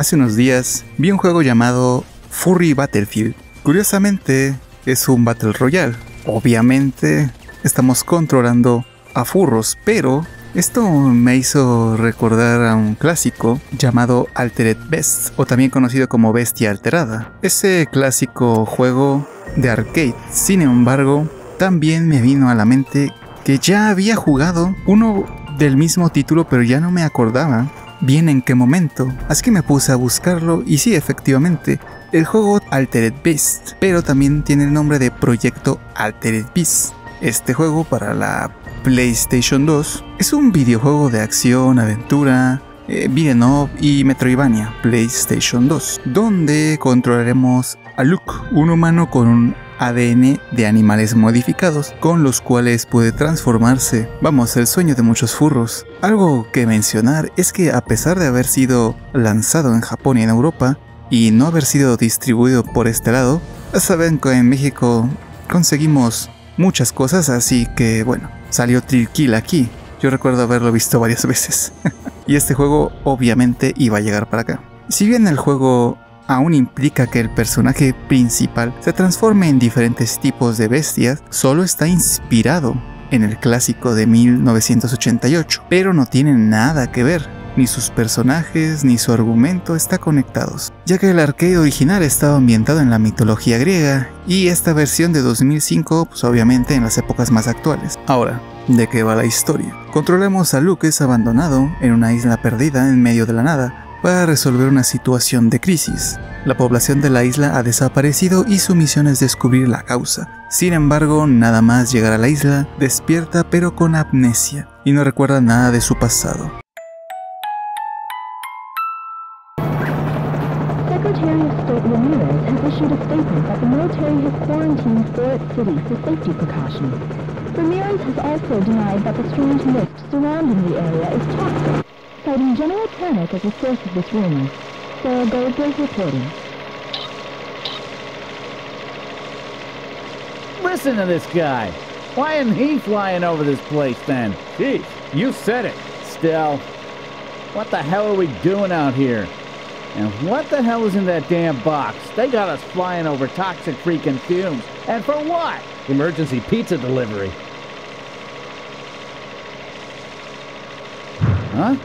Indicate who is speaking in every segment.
Speaker 1: Hace unos días vi un juego llamado Furry Battlefield. Curiosamente, es un Battle Royale. Obviamente, estamos controlando a furros, pero esto me hizo recordar a un clásico llamado Altered Best, o también conocido como Bestia Alterada. Ese clásico juego de arcade. Sin embargo, también me vino a la mente que ya había jugado uno del mismo título, pero ya no me acordaba bien en qué momento. Así que me puse a buscarlo y sí, efectivamente, el juego Altered Beast, pero también tiene el nombre de Proyecto Altered Beast. Este juego para la PlayStation 2 es un videojuego de acción, aventura, eh, beat'em up y Metroidvania PlayStation 2, donde controlaremos a Luke, un humano con un ADN de animales modificados con los cuales puede transformarse. Vamos, el sueño de muchos furros. Algo que mencionar es que a pesar de haber sido lanzado en Japón y en Europa y no haber sido distribuido por este lado, saben que en México conseguimos muchas cosas, así que bueno, salió Trill aquí. Yo recuerdo haberlo visto varias veces. y este juego obviamente iba a llegar para acá. Si bien el juego aún implica que el personaje principal se transforme en diferentes tipos de bestias, solo está inspirado en el clásico de 1988, pero no tiene nada que ver. Ni sus personajes ni su argumento está conectados, ya que el arcade original estaba ambientado en la mitología griega y esta versión de 2005 pues obviamente en las épocas más actuales. Ahora, ¿de qué va la historia? Controlemos a Luke es abandonado en una isla perdida en medio de la nada, para resolver una situación de crisis. La población de la isla ha desaparecido y su misión es descubrir la causa. Sin embargo, nada más llegar a la isla, despierta pero con amnesia y no recuerda nada de su pasado.
Speaker 2: Ramirez has also denied that the strange mist surrounding the area is toxic citing general panic as the source of this rumor. Sarah Goldberg reporting.
Speaker 3: Listen to this guy. Why isn't he flying over this place then? Jeez, you said it. Still, what the hell are we doing out here? And what the hell is in that damn box? They got us flying over toxic freaking fumes. And for what? Emergency pizza delivery. Huh?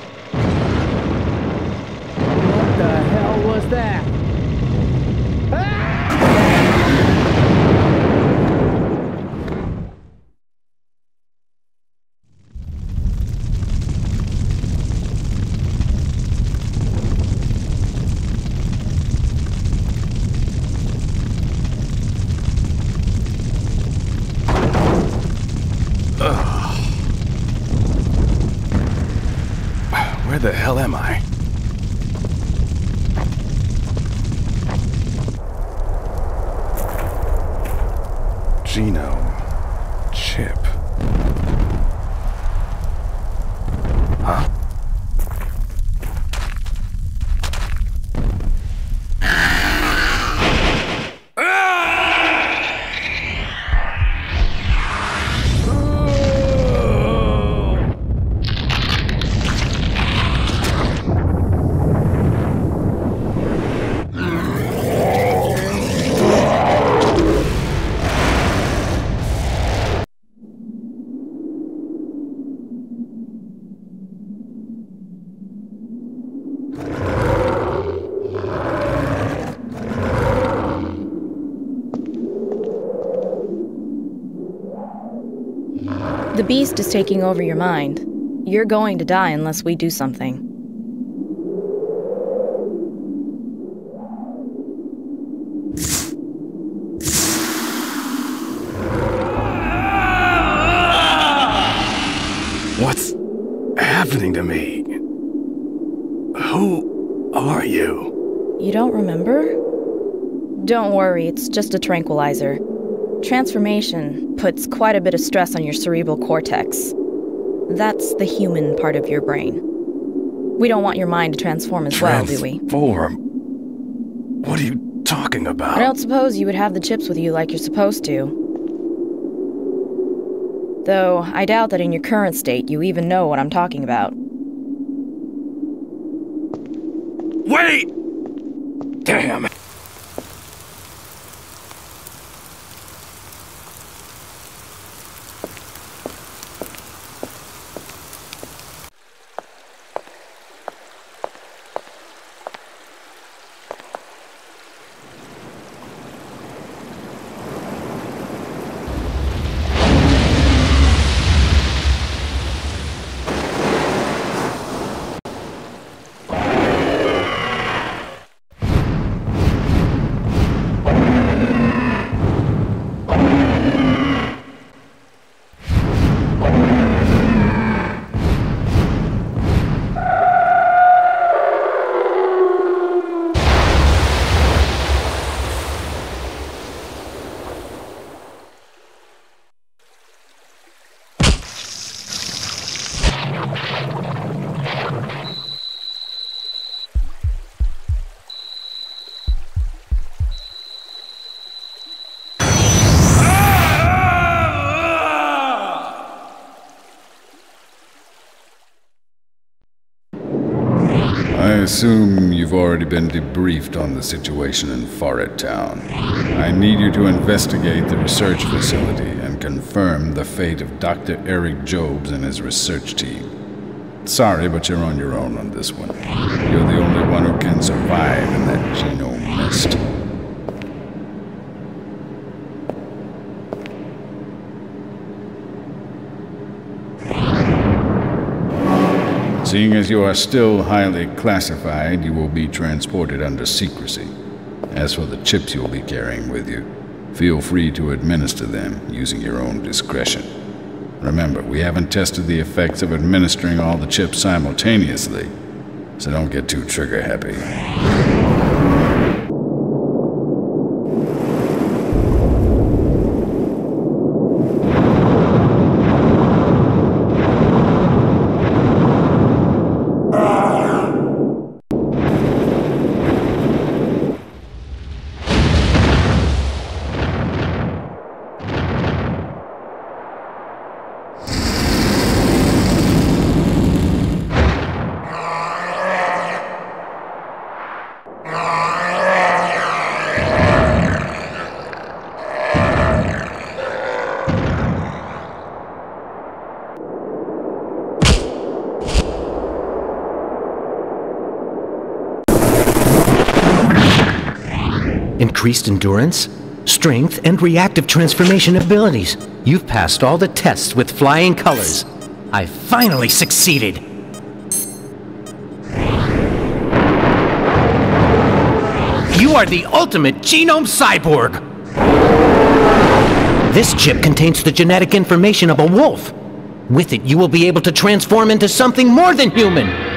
Speaker 4: Where the hell am I? genome chip. Huh?
Speaker 5: Is taking over your mind. You're going to die unless we do something.
Speaker 4: What's happening to me? Who are you?
Speaker 5: You don't remember? Don't worry, it's just a tranquilizer. Transformation puts quite a bit of stress on your cerebral cortex. That's the human part of your brain. We don't want your mind to transform as well, do we?
Speaker 4: Transform? What are you talking about?
Speaker 5: I don't suppose you would have the chips with you like you're supposed to. Though, I doubt that in your current state you even know what I'm talking about.
Speaker 4: Wait! Damn.
Speaker 6: I assume you've already been debriefed on the situation in Forest Town. I need you to investigate the research facility and confirm the fate of Dr. Eric Jobs and his research team. Sorry, but you're on your own on this one. You're the only one who can survive in that genome mist. Seeing as you are still highly classified, you will be transported under secrecy. As for the chips you'll be carrying with you, feel free to administer them using your own discretion. Remember, we haven't tested the effects of administering all the chips simultaneously, so don't get too trigger happy.
Speaker 7: Increased endurance, strength, and reactive transformation abilities. You've passed all the tests with flying colors. I finally succeeded. You are the ultimate genome cyborg! This chip contains the genetic information of a wolf. With it, you will be able to transform into something more than human.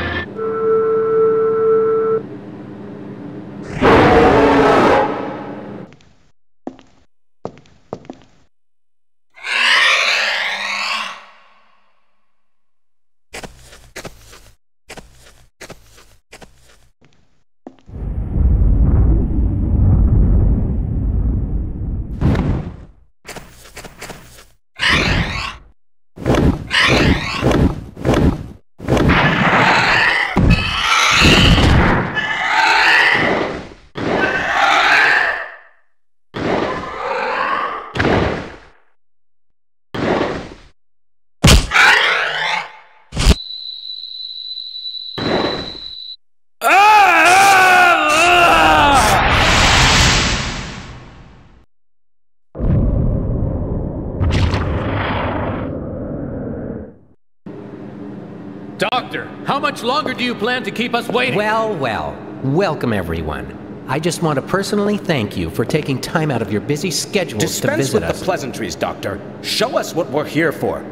Speaker 8: Doctor, how much longer do you plan to keep us waiting?
Speaker 7: Well, well, welcome everyone. I just want to personally thank you for taking time out of your busy schedules to
Speaker 4: Dispense
Speaker 7: visit
Speaker 4: with
Speaker 7: us.
Speaker 4: the pleasantries, Doctor. Show us what we're here for.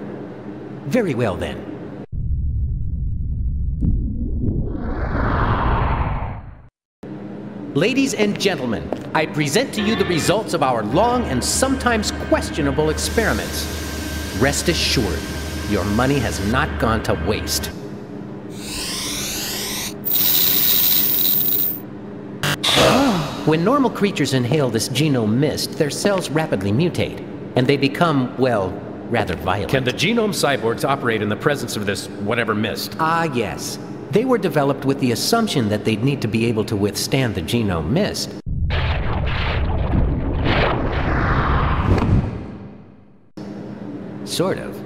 Speaker 7: Very well then. Ladies and gentlemen, I present to you the results of our long and sometimes questionable experiments. Rest assured, your money has not gone to waste. When normal creatures inhale this genome mist, their cells rapidly mutate, and they become, well, rather violent.
Speaker 8: Can the genome cyborgs operate in the presence of this whatever mist?
Speaker 7: Ah, yes. They were developed with the assumption that they'd need to be able to withstand the genome mist. Sort of.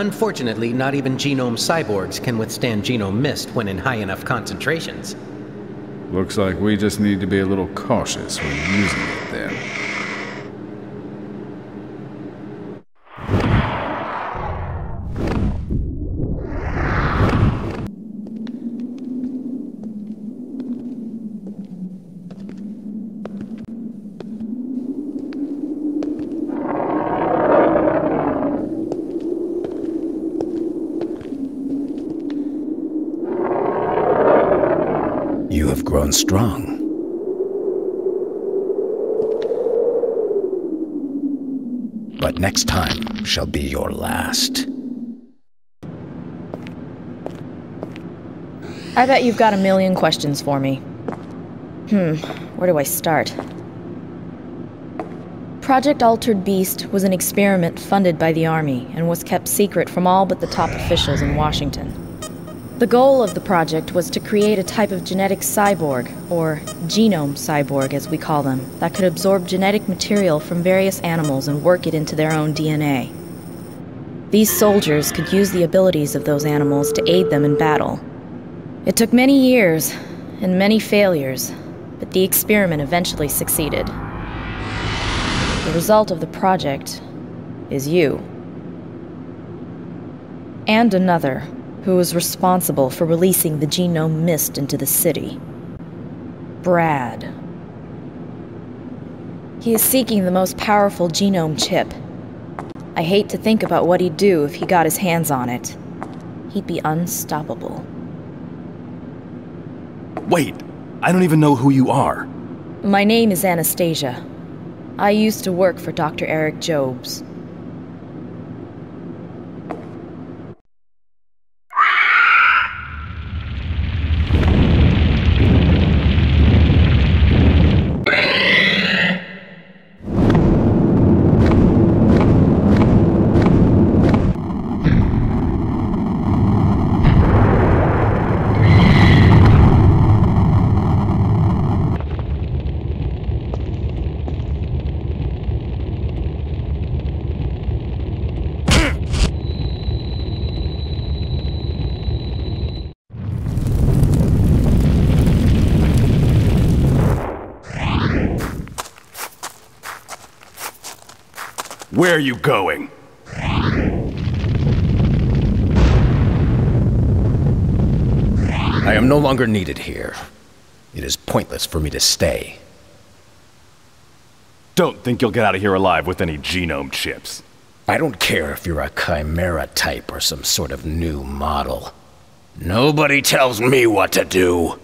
Speaker 7: Unfortunately, not even genome cyborgs can withstand genome mist when in high enough concentrations.
Speaker 6: Looks like we just need to be a little cautious when using it
Speaker 4: strong. But next time shall be your last.
Speaker 5: I bet you've got a million questions for me. Hmm, where do I start? Project Altered Beast was an experiment funded by the Army and was kept secret from all but the top officials in Washington. The goal of the project was to create a type of genetic cyborg, or genome cyborg as we call them, that could absorb genetic material from various animals and work it into their own DNA. These soldiers could use the abilities of those animals to aid them in battle. It took many years and many failures, but the experiment eventually succeeded. The result of the project is you. And another who was responsible for releasing the genome mist into the city. Brad. He is seeking the most powerful genome chip. I hate to think about what he'd do if he got his hands on it. He'd be unstoppable.
Speaker 4: Wait, I don't even know who you are.
Speaker 5: My name is Anastasia. I used to work for Dr. Eric Jobs.
Speaker 4: Where are you going? I am no longer needed here. It is pointless for me to stay.
Speaker 9: Don't think you'll get out of here alive with any genome chips.
Speaker 4: I don't care if you're a chimera type or some sort of new model. Nobody tells me what to do.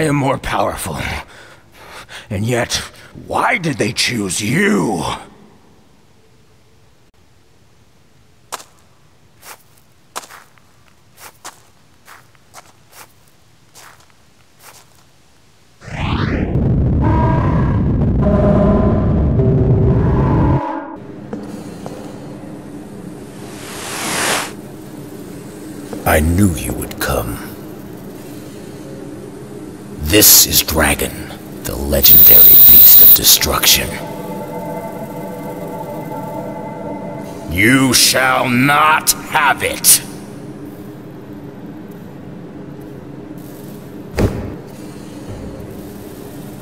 Speaker 4: I am more powerful. And yet, why did they choose you? I knew you would come. This is Dragon, the legendary beast of destruction. You shall not have it!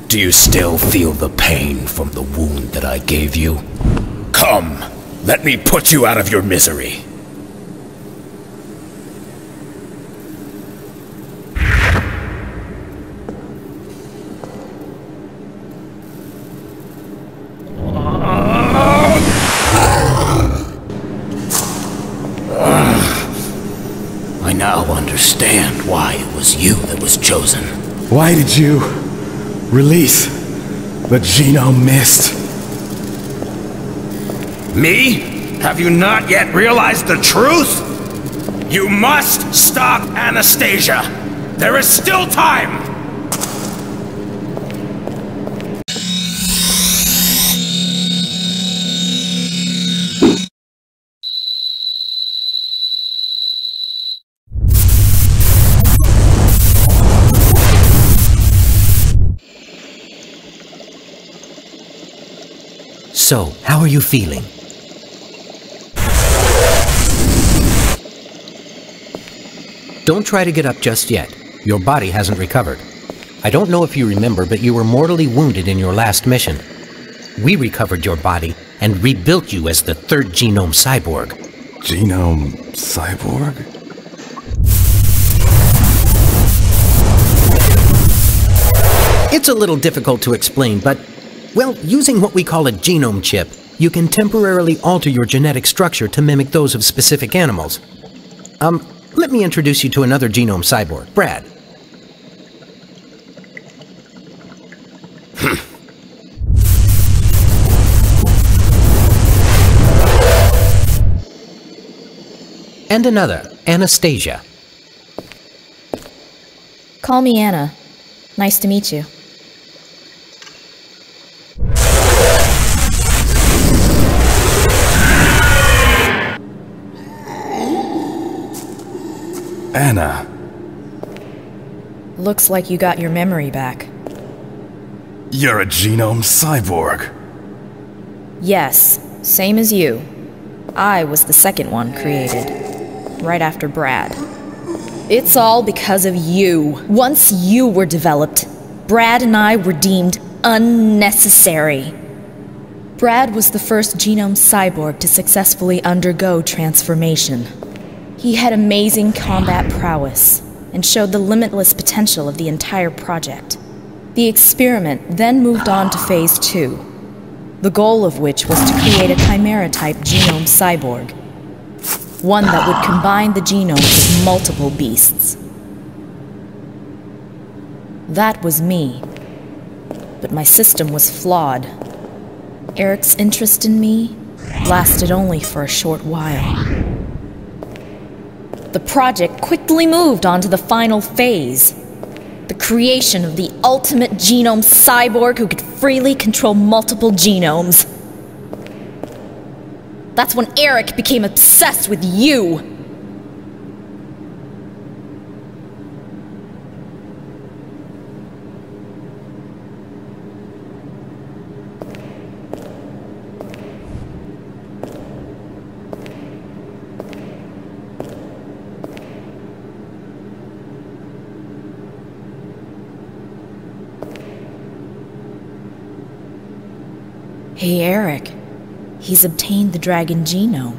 Speaker 4: Do you still feel the pain from the wound that I gave you? Come, let me put you out of your misery. I now understand why it was you that was chosen.
Speaker 9: Why did you release the genome mist?
Speaker 4: Me? Have you not yet realized the truth? You must stop Anastasia. There is still time.
Speaker 7: So, how are you feeling? Don't try to get up just yet. Your body hasn't recovered. I don't know if you remember, but you were mortally wounded in your last mission. We recovered your body and rebuilt you as the third genome cyborg.
Speaker 9: Genome cyborg?
Speaker 7: It's a little difficult to explain, but, well, using what we call a genome chip, you can temporarily alter your genetic structure to mimic those of specific animals. Um, let me introduce you to another genome cyborg, Brad. and another, Anastasia.
Speaker 5: Call me Anna. Nice to meet you.
Speaker 9: Anna.
Speaker 5: Looks like you got your memory back.
Speaker 9: You're a genome cyborg.
Speaker 5: Yes, same as you. I was the second one created, right after Brad. It's all because of you. Once you were developed, Brad and I were deemed unnecessary. Brad was the first genome cyborg to successfully undergo transformation. He had amazing combat prowess and showed the limitless potential of the entire project. The experiment then moved on to phase two, the goal of which was to create a chimera type genome cyborg, one that would combine the genomes of multiple beasts. That was me. But my system was flawed. Eric's interest in me lasted only for a short while. The project quickly moved on to the final phase the creation of the ultimate genome cyborg who could freely control multiple genomes. That's when Eric became obsessed with you. Hey, Eric. He's obtained the dragon genome,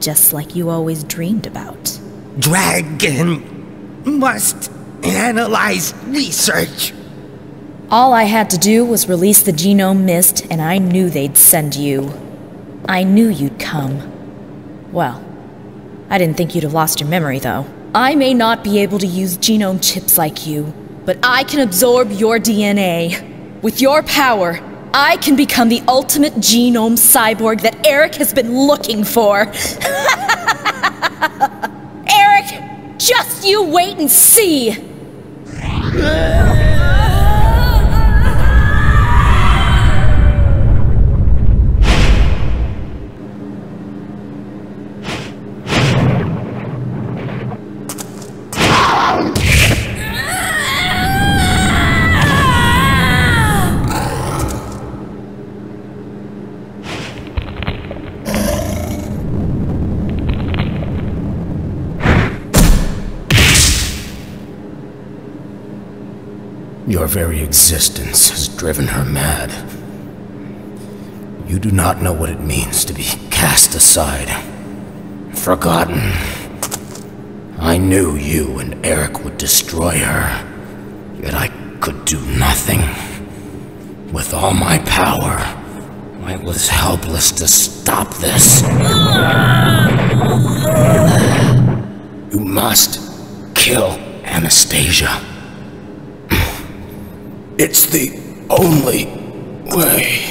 Speaker 5: just like you always dreamed about.
Speaker 10: Dragon must analyze research.
Speaker 5: All I had to do was release the genome mist, and I knew they'd send you. I knew you'd come. Well, I didn't think you'd have lost your memory, though. I may not be able to use genome chips like you, but I can absorb your DNA. With your power, I can become the ultimate genome cyborg that Eric has been looking for. Eric, just you wait and see.
Speaker 4: Your very existence has driven her mad. You do not know what it means to be cast aside, forgotten. I knew you and Eric would destroy her, yet I could do nothing. With all my power, I was helpless to stop this. You must kill Anastasia. It's the only way.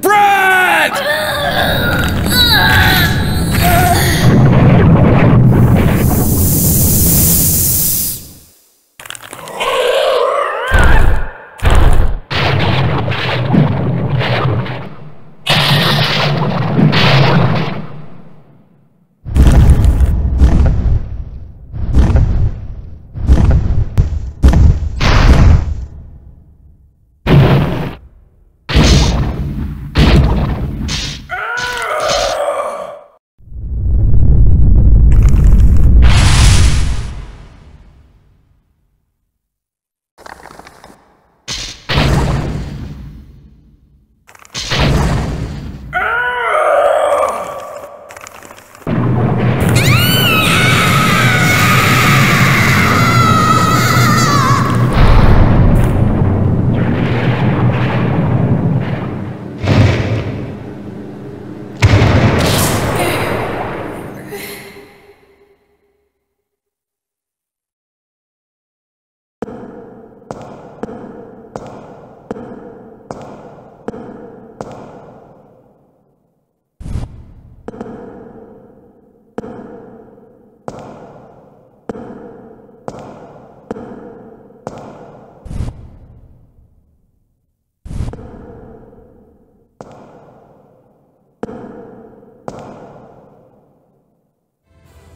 Speaker 4: Brad!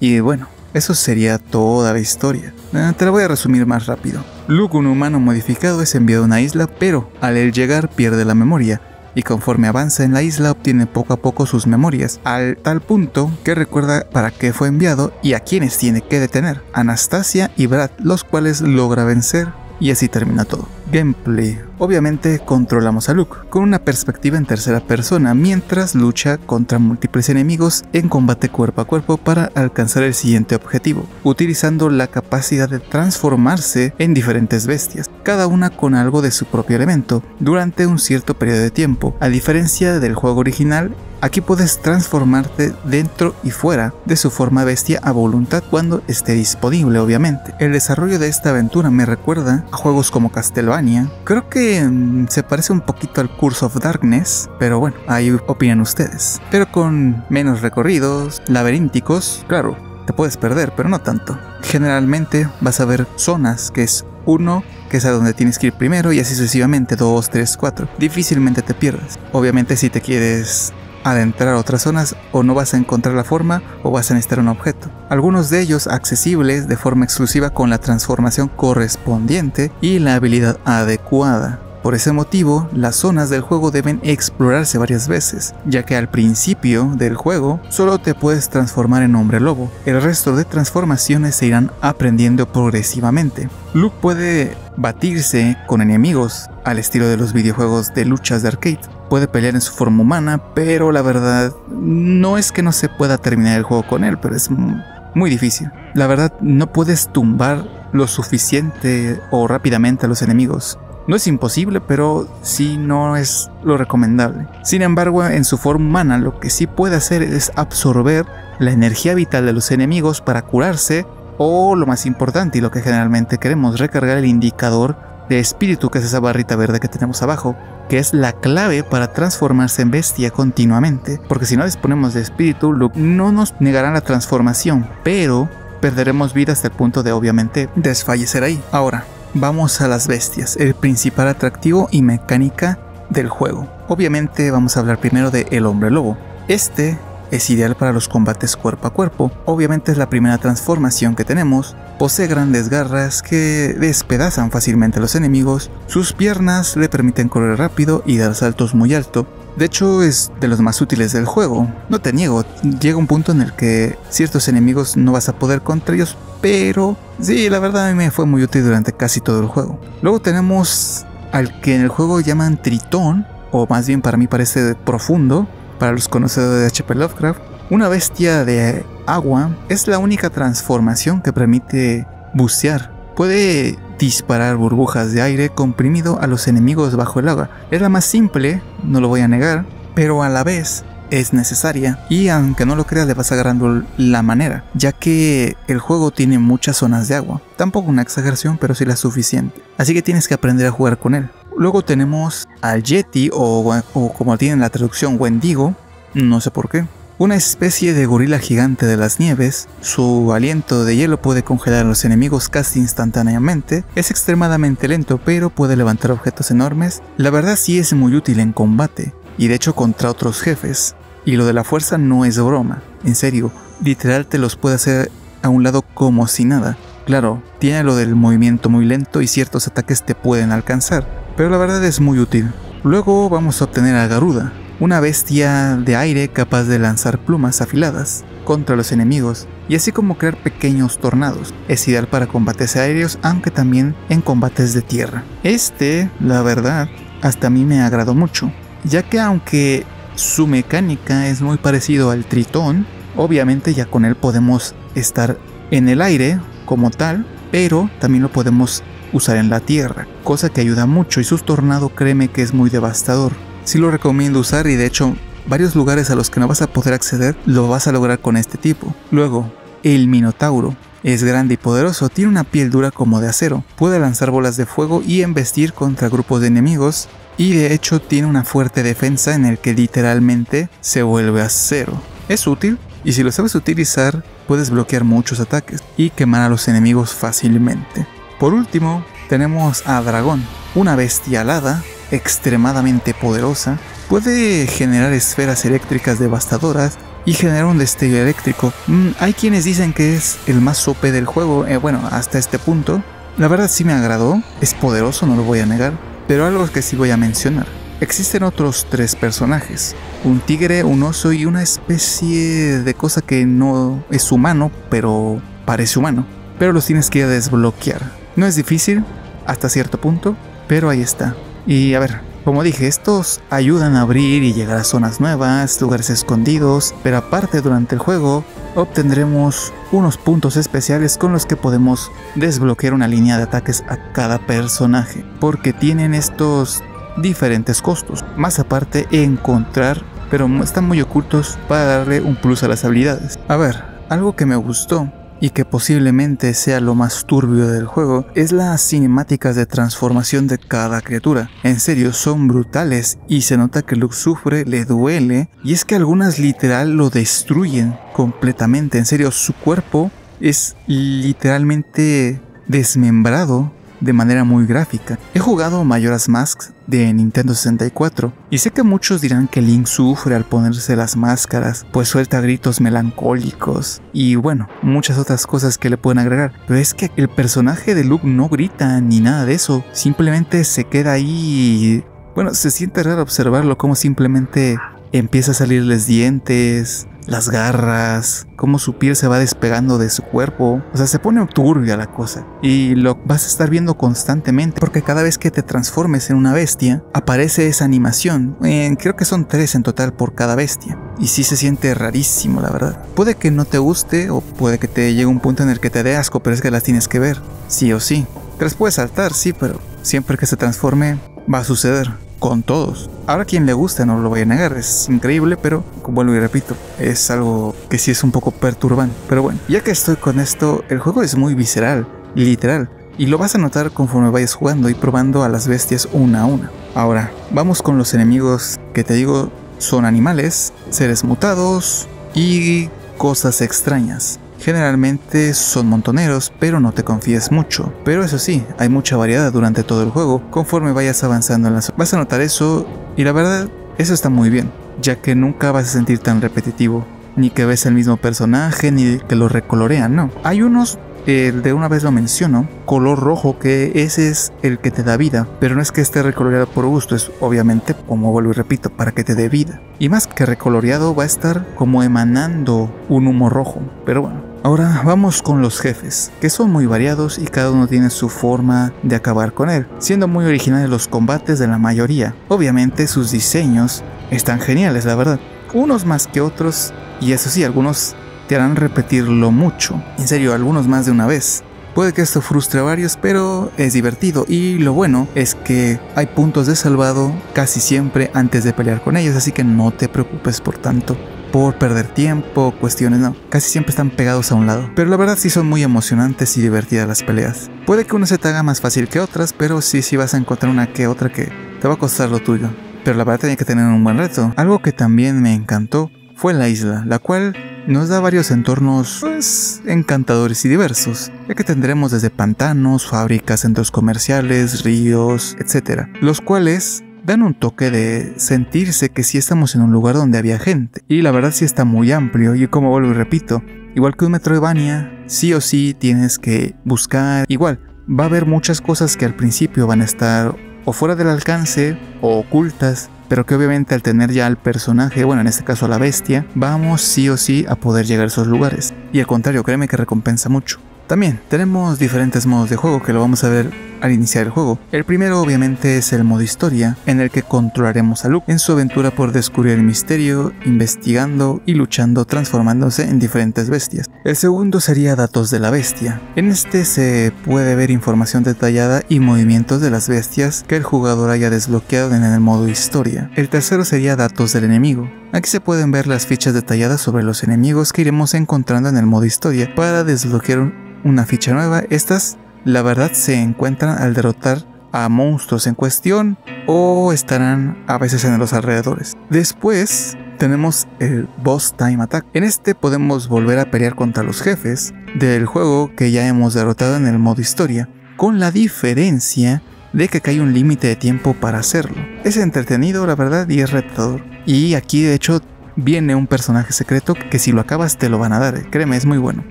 Speaker 1: Y bueno, eso sería toda la historia. Eh, te la voy a resumir más rápido. Luke, un humano modificado, es enviado a una isla, pero al llegar pierde la memoria. Y conforme avanza en la isla obtiene poco a poco sus memorias, al tal punto que recuerda para qué fue enviado y a quienes tiene que detener, Anastasia y Brad, los cuales logra vencer y así termina todo. Gameplay. Obviamente controlamos a Luke con una perspectiva en tercera persona mientras lucha contra múltiples enemigos en combate cuerpo a cuerpo para alcanzar el siguiente objetivo, utilizando la capacidad de transformarse en diferentes bestias, cada una con algo de su propio elemento, durante un cierto periodo de tiempo. A diferencia del juego original, Aquí puedes transformarte dentro y fuera de su forma bestia a voluntad cuando esté disponible, obviamente. El desarrollo de esta aventura me recuerda a juegos como Castlevania. Creo que mm, se parece un poquito al Curse of Darkness, pero bueno, ahí opinan ustedes. Pero con menos recorridos, laberínticos, claro, te puedes perder, pero no tanto. Generalmente vas a ver zonas que es uno que es a donde tienes que ir primero y así sucesivamente 2, 3, 4. Difícilmente te pierdes. Obviamente si te quieres adentrar otras zonas o no vas a encontrar la forma o vas a necesitar un objeto. Algunos de ellos accesibles de forma exclusiva con la transformación correspondiente y la habilidad adecuada. Por ese motivo, las zonas del juego deben explorarse varias veces, ya que al principio del juego solo te puedes transformar en hombre lobo. El resto de transformaciones se irán aprendiendo progresivamente. Luke puede batirse con enemigos al estilo de los videojuegos de luchas de arcade. Puede pelear en su forma humana, pero la verdad no es que no se pueda terminar el juego con él, pero es muy difícil. La verdad no puedes tumbar lo suficiente o rápidamente a los enemigos. No es imposible, pero sí no es lo recomendable. Sin embargo, en su forma humana lo que sí puede hacer es absorber la energía vital de los enemigos para curarse o lo más importante y lo que generalmente queremos, recargar el indicador de espíritu, que es esa barrita verde que tenemos abajo, que es la clave para transformarse en bestia continuamente. Porque si no disponemos de espíritu, no nos negará la transformación, pero perderemos vida hasta el punto de obviamente desfallecer ahí. Ahora, vamos a las bestias, el principal atractivo y mecánica del juego. Obviamente vamos a hablar primero de el hombre lobo. Este es ideal para los combates cuerpo a cuerpo. Obviamente es la primera transformación que tenemos. Posee grandes garras que despedazan fácilmente a los enemigos. Sus piernas le permiten correr rápido y dar saltos muy alto. De hecho, es de los más útiles del juego. No te niego, llega un punto en el que ciertos enemigos no vas a poder contra ellos, pero sí, la verdad a mí me fue muy útil durante casi todo el juego. Luego tenemos al que en el juego llaman Tritón, o más bien para mí parece profundo, para los conocedores de HP Lovecraft. Una bestia de agua es la única transformación que permite bucear. Puede disparar burbujas de aire comprimido a los enemigos bajo el agua. Es la más simple, no lo voy a negar, pero a la vez es necesaria y aunque no lo creas le vas agarrando la manera, ya que el juego tiene muchas zonas de agua. Tampoco una exageración, pero sí la suficiente. Así que tienes que aprender a jugar con él. Luego tenemos al Yeti o, o como tiene la traducción Wendigo, no sé por qué. Una especie de gorila gigante de las nieves, su aliento de hielo puede congelar a los enemigos casi instantáneamente, es extremadamente lento pero puede levantar objetos enormes, la verdad sí es muy útil en combate, y de hecho contra otros jefes, y lo de la fuerza no es broma, en serio, literal te los puede hacer a un lado como si nada. Claro, tiene lo del movimiento muy lento y ciertos ataques te pueden alcanzar, pero la verdad es muy útil. Luego vamos a obtener a Garuda, una bestia de aire capaz de lanzar plumas afiladas contra los enemigos y así como crear pequeños tornados. Es ideal para combates aéreos, aunque también en combates de tierra. Este, la verdad, hasta a mí me agradó mucho, ya que aunque su mecánica es muy parecido al tritón, obviamente ya con él podemos estar en el aire como tal, pero también lo podemos usar en la tierra, cosa que ayuda mucho y su tornado créeme que es muy devastador sí lo recomiendo usar y de hecho varios lugares a los que no vas a poder acceder lo vas a lograr con este tipo. Luego, el Minotauro. Es grande y poderoso, tiene una piel dura como de acero, puede lanzar bolas de fuego y embestir contra grupos de enemigos, y de hecho tiene una fuerte defensa en el que literalmente se vuelve acero. Es útil, y si lo sabes utilizar, puedes bloquear muchos ataques y quemar a los enemigos fácilmente. Por último, tenemos a Dragón, una bestia alada extremadamente poderosa, puede generar esferas eléctricas devastadoras y generar un destello eléctrico. Mm, hay quienes dicen que es el más sope del juego, eh, bueno, hasta este punto. La verdad sí me agradó, es poderoso, no lo voy a negar, pero algo que sí voy a mencionar. Existen otros tres personajes, un tigre, un oso y una especie de cosa que no es humano, pero parece humano. Pero los tienes que desbloquear. No es difícil, hasta cierto punto, pero ahí está. Y a ver, como dije, estos ayudan a abrir y llegar a zonas nuevas, lugares escondidos, pero aparte durante el juego obtendremos unos puntos especiales con los que podemos desbloquear una línea de ataques a cada personaje, porque tienen estos diferentes costos. Más aparte, encontrar, pero están muy ocultos para darle un plus a las habilidades. A ver, algo que me gustó y que posiblemente sea lo más turbio del juego, es las cinemáticas de transformación de cada criatura. En serio, son brutales y se nota que Luke sufre, le duele, y es que algunas literal lo destruyen completamente. En serio, su cuerpo es literalmente desmembrado de manera muy gráfica. He jugado Majora's Mask de Nintendo 64 y sé que muchos dirán que Link sufre al ponerse las máscaras, pues suelta gritos melancólicos y bueno, muchas otras cosas que le pueden agregar, pero es que el personaje de Luke no grita ni nada de eso, simplemente se queda ahí y bueno, se siente raro observarlo como simplemente empieza a salirles dientes, las garras, cómo su piel se va despegando de su cuerpo. O sea, se pone turbia la cosa. Y lo vas a estar viendo constantemente porque cada vez que te transformes en una bestia, aparece esa animación. creo que son tres en total por cada bestia. Y sí se siente rarísimo, la verdad. Puede que no te guste o puede que te llegue un punto en el que te dé asco, pero es que las tienes que ver. Sí o sí. Las puedes saltar, sí, pero siempre que se transforme va a suceder con todos. Ahora quien le gusta no lo voy a negar, es increíble, pero vuelvo y repito, es algo que sí es un poco perturbante. Pero bueno, ya que estoy con esto, el juego es muy visceral, literal, y lo vas a notar conforme vayas jugando y probando a las bestias una a una. Ahora, vamos con los enemigos que te digo son animales, seres mutados y cosas extrañas. Generalmente son montoneros, pero no te confíes mucho. Pero eso sí, hay mucha variedad durante todo el juego. Conforme vayas avanzando en las... Vas a notar eso y la verdad, eso está muy bien, ya que nunca vas a sentir tan repetitivo. Ni que ves el mismo personaje, ni que lo recolorean, no. Hay unos el de una vez lo menciono, color rojo, que ese es el que te da vida, pero no es que esté recoloreado por gusto, es obviamente, como vuelvo y repito, para que te dé vida. Y más que recoloreado va a estar como emanando un humo rojo, pero bueno. Ahora vamos con los jefes, que son muy variados y cada uno tiene su forma de acabar con él, siendo muy originales los combates de la mayoría. Obviamente sus diseños están geniales, la verdad. Unos más que otros, y eso sí, algunos te harán repetirlo mucho. En serio, algunos más de una vez. Puede que esto frustre a varios, pero es divertido y lo bueno es que hay puntos de salvado casi siempre antes de pelear con ellos, así que no te preocupes por tanto por perder tiempo, cuestiones, no. Casi siempre están pegados a un lado. Pero la verdad sí son muy emocionantes y divertidas las peleas. Puede que una se te haga más fácil que otras, pero sí, sí vas a encontrar una que otra que te va a costar lo tuyo. Pero la verdad tenía que tener un buen reto. Algo que también me encantó fue la isla, la cual nos da varios entornos pues encantadores y diversos, ya que tendremos desde pantanos, fábricas, centros comerciales, ríos, etc. Los cuales dan un toque de sentirse que sí estamos en un lugar donde había gente. Y la verdad sí está muy amplio y como vuelvo y repito, igual que un Metroidvania, sí o sí tienes que buscar igual. Va a haber muchas cosas que al principio van a estar o fuera del alcance o ocultas, pero que obviamente al tener ya al personaje, bueno en este caso a la bestia, vamos sí o sí a poder llegar a esos lugares. Y al contrario, créeme que recompensa mucho. También tenemos diferentes modos de juego que lo vamos a ver al iniciar el juego. El primero obviamente es el modo historia, en el que controlaremos a Luke en su aventura por descubrir el misterio, investigando y luchando transformándose en diferentes bestias. El segundo sería datos de la bestia. En este se puede ver información detallada y movimientos de las bestias que el jugador haya desbloqueado en el modo historia. El tercero sería datos del enemigo. Aquí se pueden ver las fichas detalladas sobre los enemigos que iremos encontrando en el modo historia para desbloquear una ficha nueva. Estas la verdad se encuentran al derrotar a monstruos en cuestión o estarán a veces en los alrededores. Después tenemos el Boss Time Attack. En este podemos volver a pelear contra los jefes del juego que ya hemos derrotado en el modo historia, con la diferencia de que hay un límite de tiempo para hacerlo. Es entretenido, la verdad, y es retador. Y aquí de hecho viene un personaje secreto que si lo acabas te lo van a dar, créeme, es muy bueno.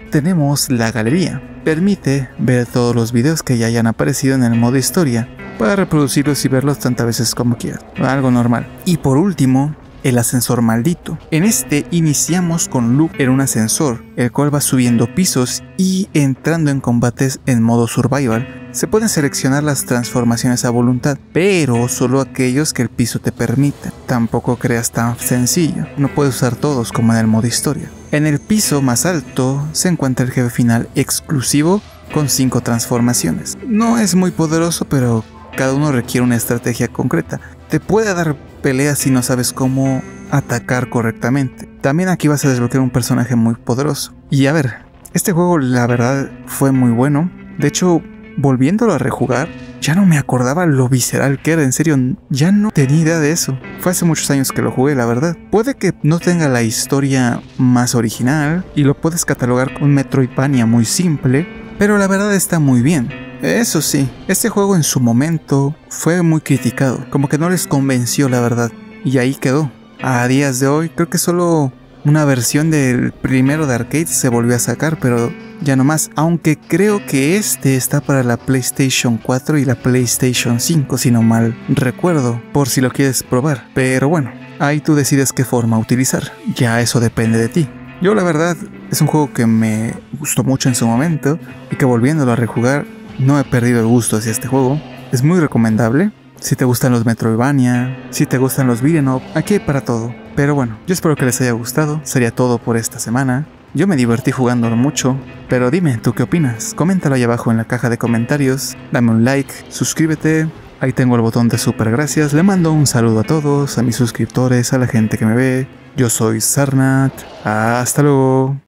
Speaker 1: Tenemos la galería. Permite ver todos los videos que ya hayan aparecido en el modo historia para reproducirlos y verlos tantas veces como quieras. Algo normal. Y por último, el ascensor maldito. En este iniciamos con Luke en un ascensor, el cual va subiendo pisos y entrando en combates en modo survival. Se pueden seleccionar las transformaciones a voluntad, pero solo aquellos que el piso te permita. Tampoco creas tan sencillo, no puedes usar todos como en el modo historia. En el piso más alto se encuentra el jefe final exclusivo con 5 transformaciones. No es muy poderoso, pero cada uno requiere una estrategia concreta. Te puede dar peleas si no sabes cómo atacar correctamente. También aquí vas a desbloquear un personaje muy poderoso. Y a ver, este juego la verdad fue muy bueno. De hecho, volviéndolo a rejugar, ya no me acordaba lo visceral que era, en serio, ya no tenía idea de eso. Fue hace muchos años que lo jugué, la verdad. Puede que no tenga la historia más original y lo puedes catalogar con Metroidvania muy simple, pero la verdad está muy bien. Eso sí, este juego en su momento fue muy criticado, como que no les convenció la verdad, y ahí quedó. A días de hoy creo que solo una versión del primero de arcade se volvió a sacar, pero ya no más. Aunque creo que este está para la PlayStation 4 y la PlayStation 5, si no mal recuerdo, por si lo quieres probar. Pero bueno, ahí tú decides qué forma utilizar. Ya eso depende de ti. Yo la verdad es un juego que me gustó mucho en su momento y que volviéndolo a rejugar no he perdido el gusto hacia este juego. Es muy recomendable. Si te gustan los Metroidvania, si te gustan los beat'em aquí hay para todo. Pero bueno, yo espero que les haya gustado. Sería todo por esta semana. Yo me divertí jugándolo mucho, pero dime, ¿tú qué opinas? Coméntalo ahí abajo en la caja de comentarios, dame un like, suscríbete, ahí tengo el botón de super gracias, le mando un saludo a todos, a mis suscriptores, a la gente que me ve. Yo soy Sarnat, hasta luego.